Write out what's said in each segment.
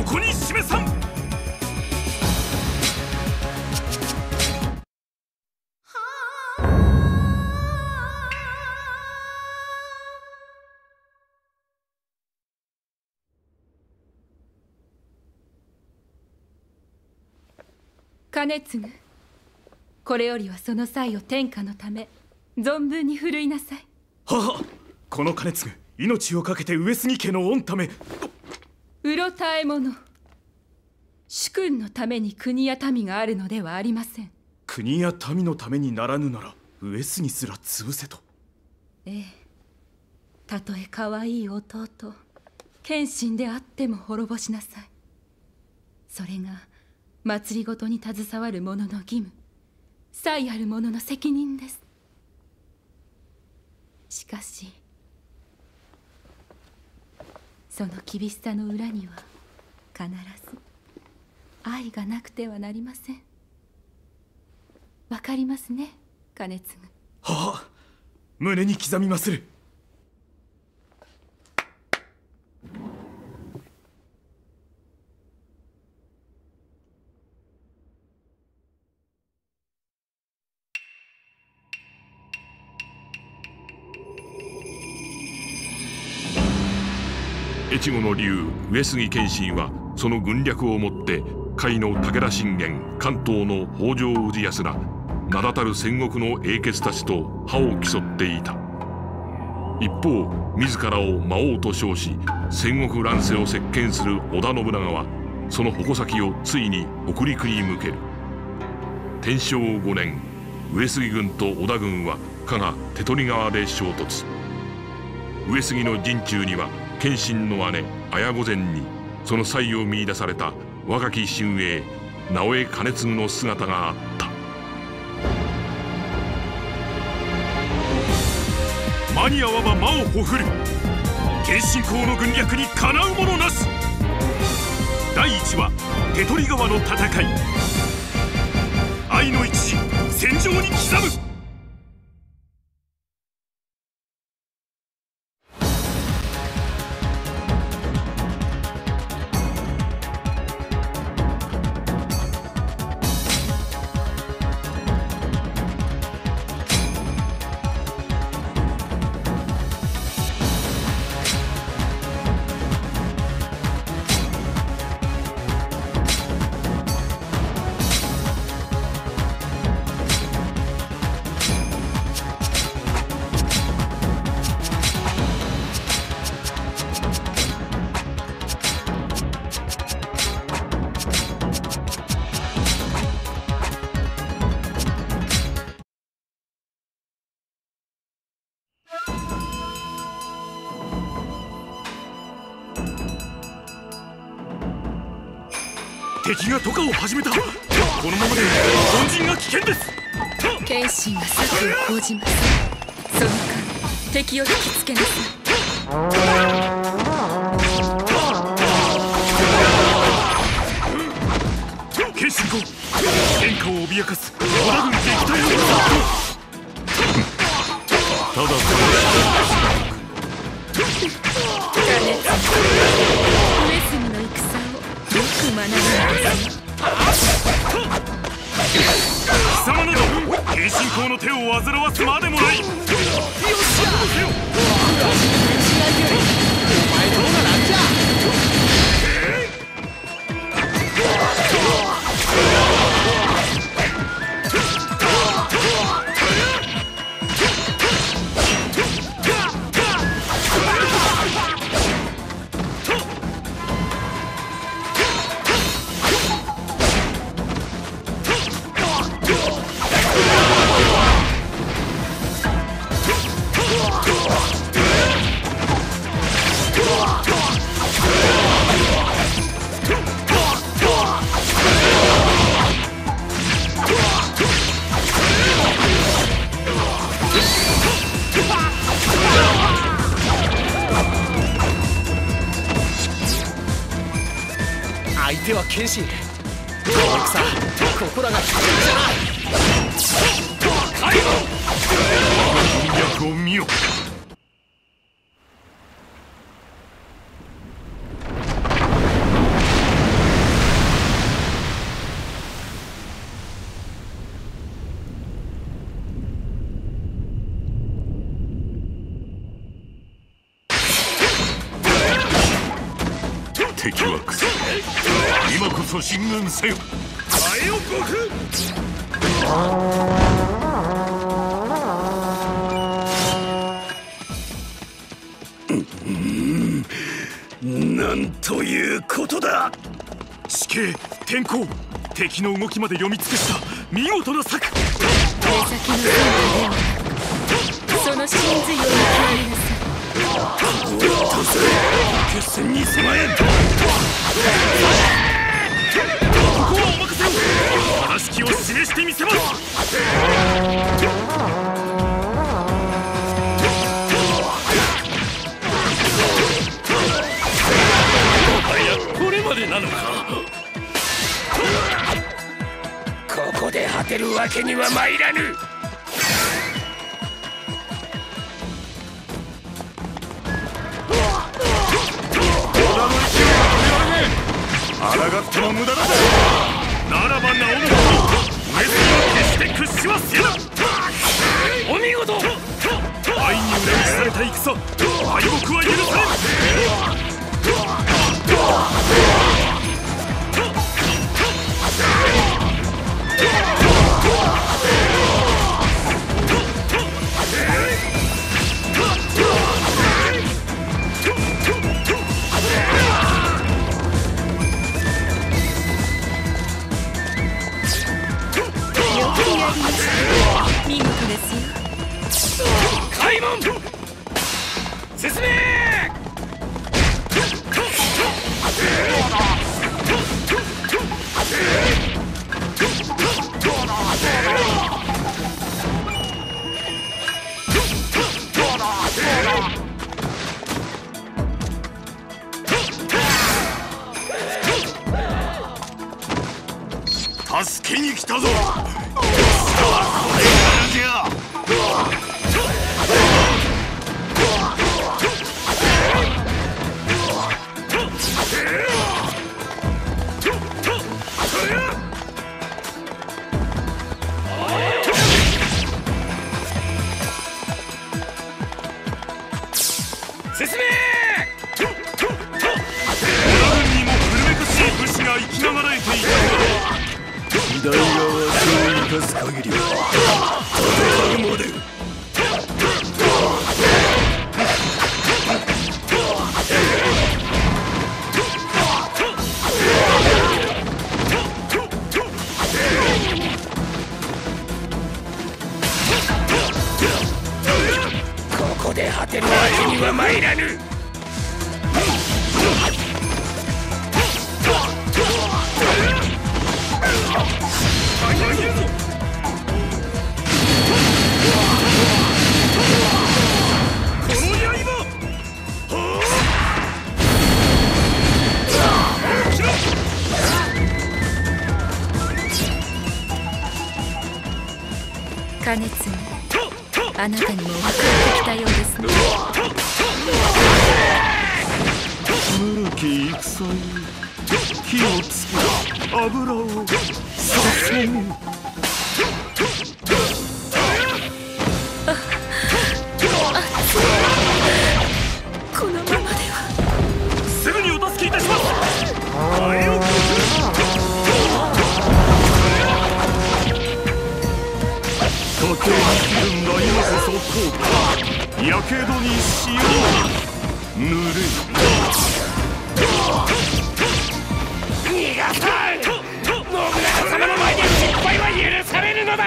ここに示さん。金継ぐ。これよりはその際を天下のため存分に振るいなさい母この金継ぐ。命を懸けて上杉家の御ためうろたえ者主君のために国や民があるのではありません。国や民のためにならぬなら上杉すら潰せと。ええ。たとえ可愛い弟謙信であっても滅ぼしなさい。それが祭りごとに携わる者の義務。才ある者の責任です。しかしその厳しさの裏には必ず愛がなくてはなりません。わかりますね金継。ぐ母胸に刻みまする。越後の竜上杉謙信はその軍略をもって甲斐の武田信玄関東の北条氏康ら名だたる戦国の英傑たちと歯を競っていた。一方自らを魔王と称し戦国乱世を席巻する織田信長はその矛先をついに北陸に向ける。天正5年上杉軍と織田軍は加賀手取川で衝突。上杉の陣中には謙信の姉綾御前にその才を見いだされた若き春英直江兼次の姿があった。間に合わば魔をほふる。謙信公の軍略にかなうものなし第一話手取川の戦い。愛の一時戦場に刻む。敵が渡河を始めた。このままで本陣が危険です。謙信が策を講じます。その間敵を引きつけなさ謙信公天下を脅かす。織田軍撃退を。ただそい金継上杉の戦を貴様など変身法の手を煩わすまでもない。信。任こそ進軍せよ。前をごく。なんということだ。地形天候敵の動きまで読み尽くした見事な策。目先のその真髄を見極めなさい決戦に迫れここはお任せを正しきを示してみせますこれまでなのかここで果てるわけには参らぬ。抗っても無駄だならばなおのこと上杉は決して屈しはせなお見事愛に裏打ちされた戦敗北は許されん助けに来たぞ。左側を生かす限りは戦うまであなたにも分かってきたようですね。古き戦に火をつけ油を注ぐやけどにしよう。ぬるい。逃がさん信長様の前で失敗は許されるのだ。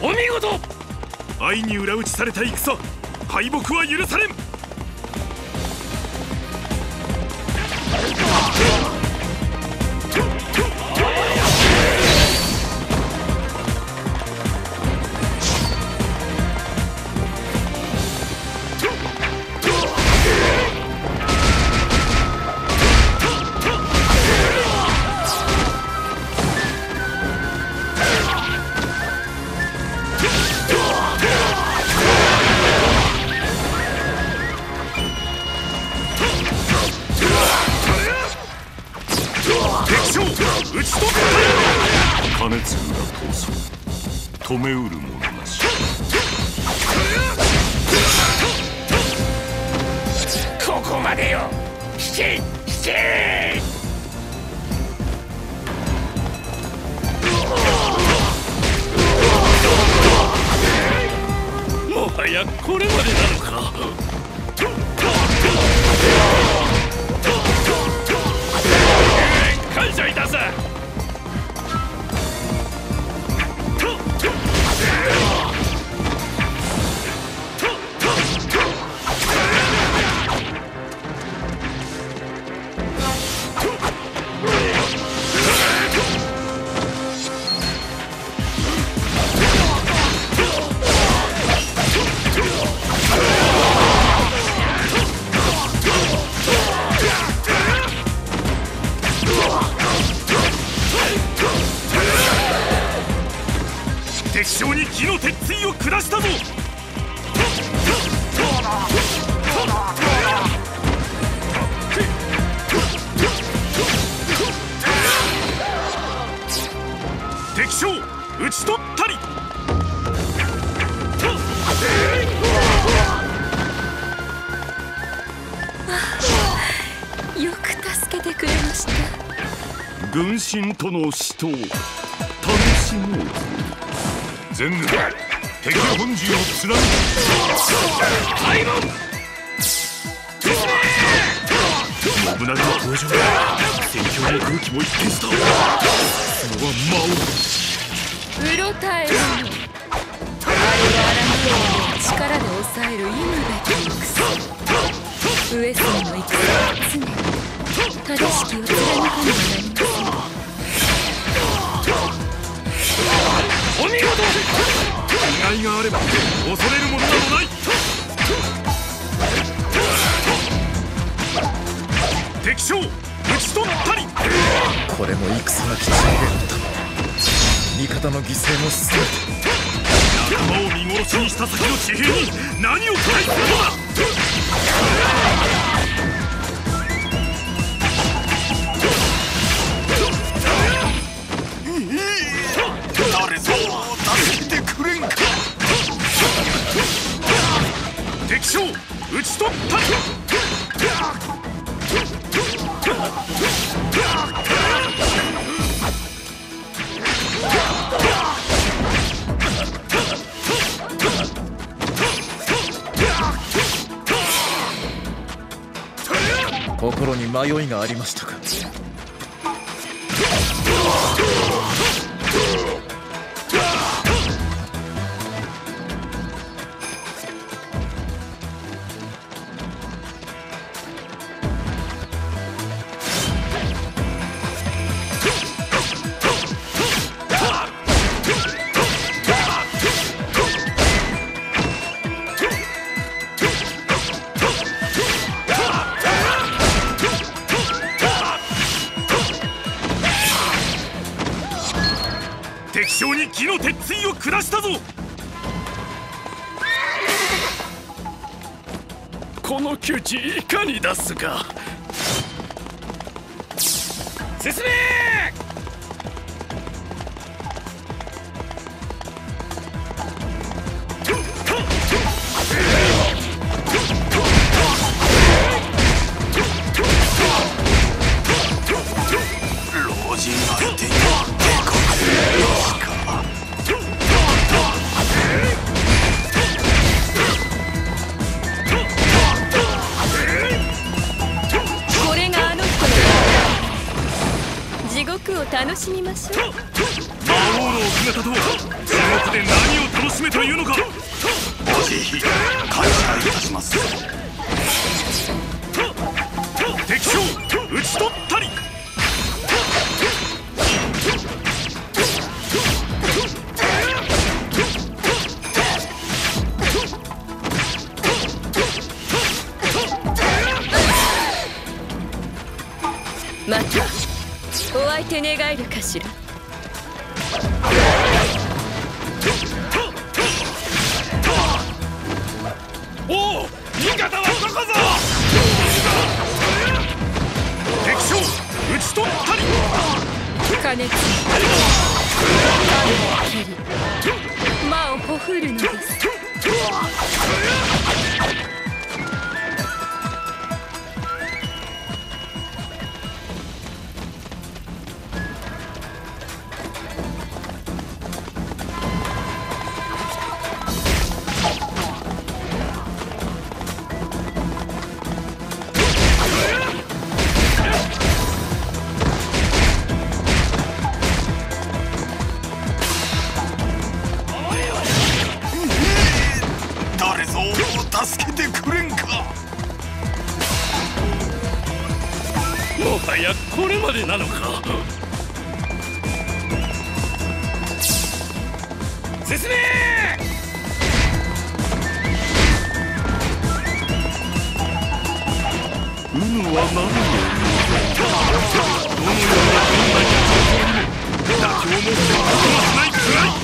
お見事。愛に裏打ちされた戦。敗北は許されん止めうる者なし。ここまでよ。引け引けもはやこれまでなのか。軍神との死闘楽しもう。全軍敵本陣を貫く信長の登場戦況の空気も一変した。そのは魔うろたえるのあれは荒野力で抑える今べき戦上様の戦は常に正しきを貫かねばなりません見事。王意があれば恐れるものなどない。敵将討ち取ったり。これも戦が吉に出った味方の犠牲も全て。仲間を見殺しにした先の地平に何を期待するのだ。心に迷いがありましたか窮地いかに出すか。進めましょう魔王の奥方とは地獄で何を楽しめというのか？ご慈悲感謝いたします。敵将討ち取った願えるかしら。有無は何をどのような困難や状況にも妥協もすることはないくらい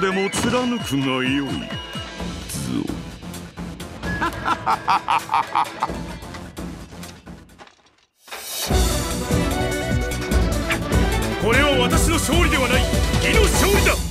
でも貫くがよい。ぞ これは私の勝利ではない。義の勝利だ。